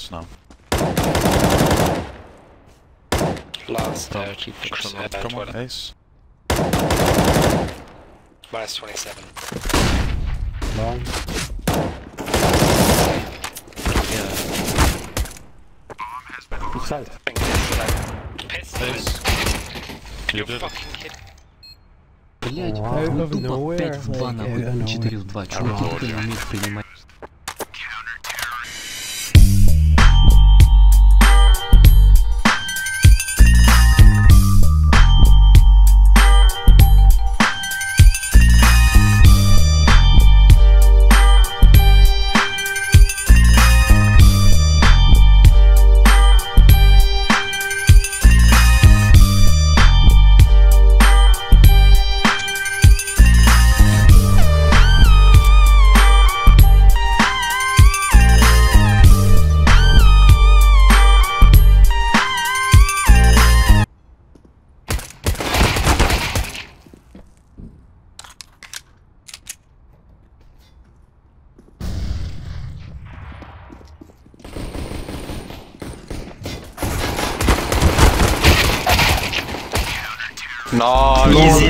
place now. Last 30 percent. Come on, ace. Minus 27. Long. Yeah. Inside. Pistol. You fucking kid. Блять, тупо 5 в 2 на 4 в 2, чуваки, ты не умеешь принимать. No, easy.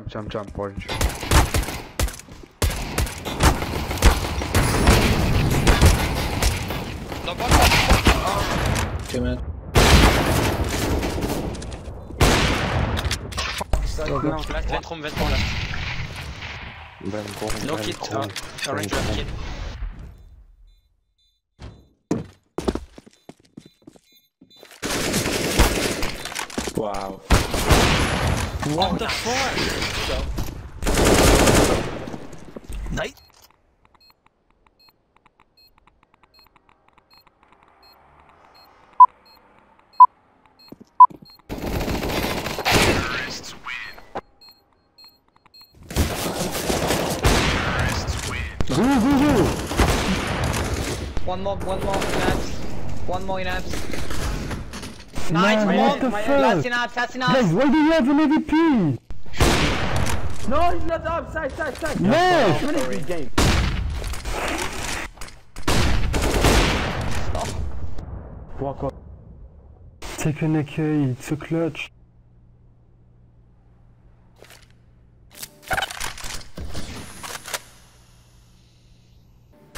Jump, jump, jump, orange. Okay, man. Last vent room, vent room last. Vent. No kit, uh, orange last kit. Wow. What the fuck? Nice. One more, one more in abs. One more in abs. Man, Nice, what the one. fuck? Last in abs, last in Guys, why do you have an AVP? No, he's not up. Side, side, side. No! Take an AK, it's a clutch.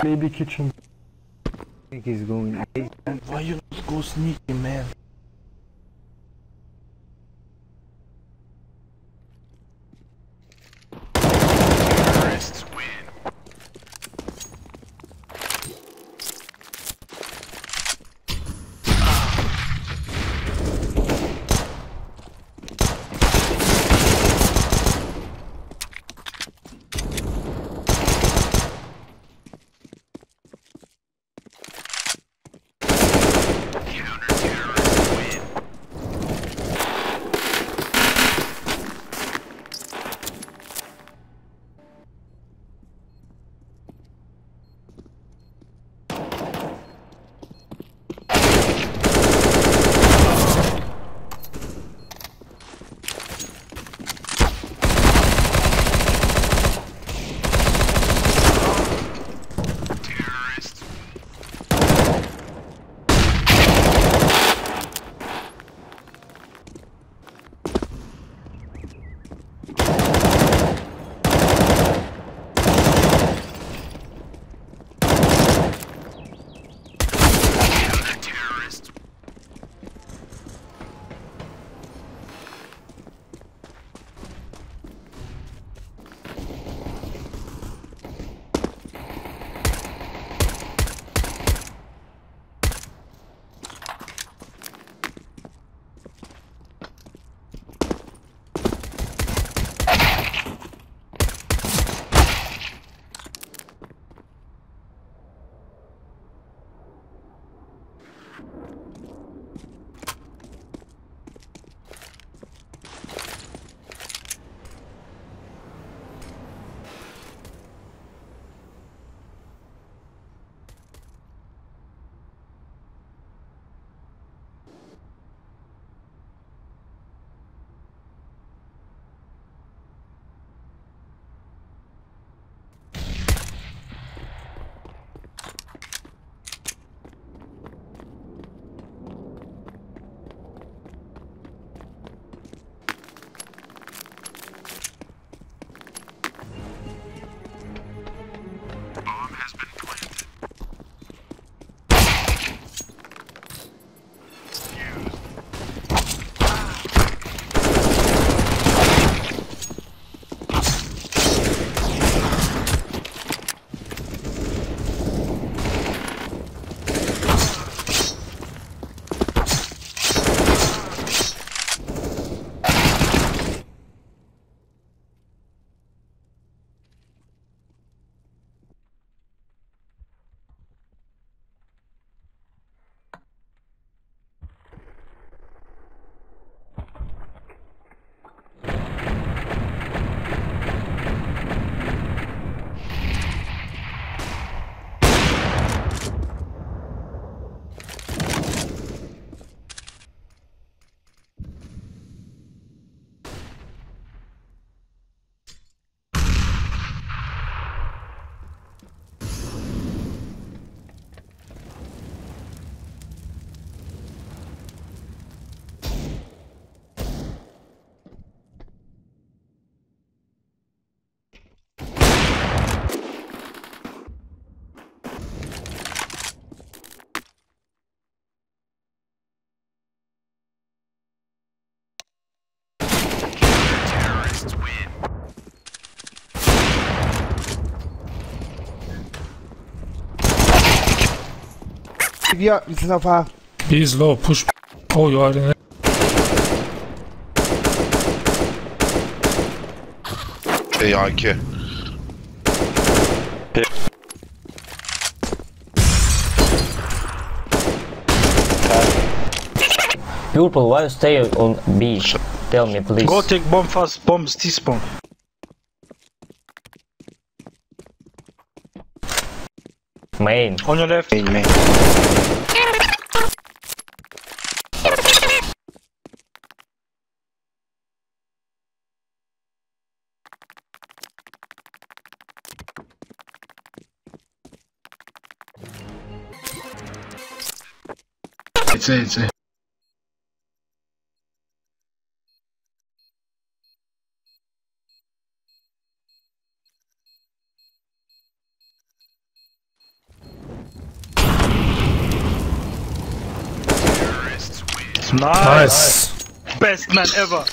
Maybe kitchen. I think he's going. Why you go sneaky, man? Yeah, it's so far. B is low, push. Oh, you are in it. AIK. Purple, why you stay on B? Tell me, please. Go take bomb fast, bombs T-spawn. Main. On your left. Main, main. It's A, it's A. Nice. Nice. Best man ever.